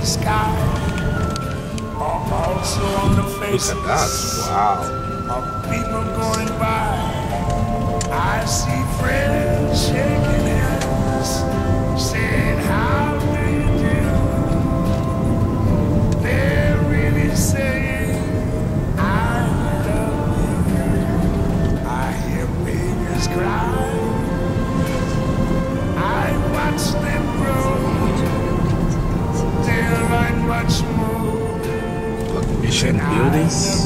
the sky. Are also on the Look faces at that. Wow. of people going by. I see friends shaking hands, saying buildings.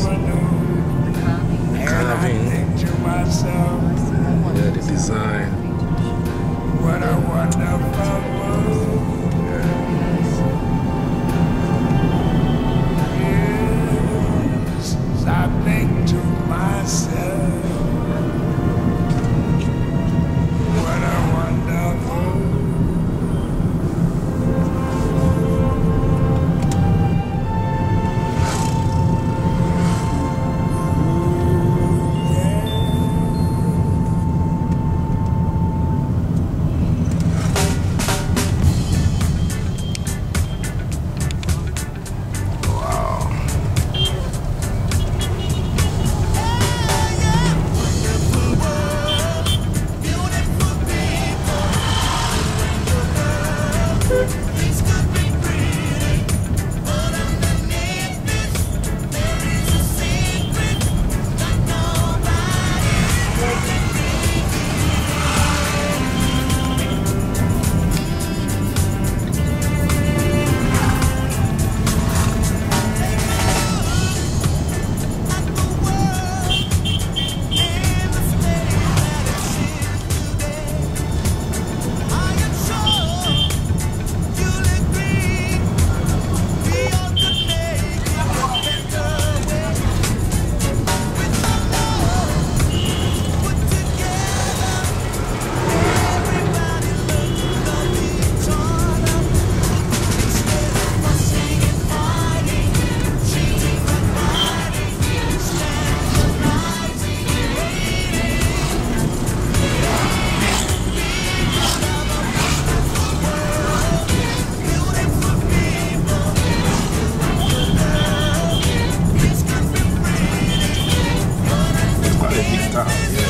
time.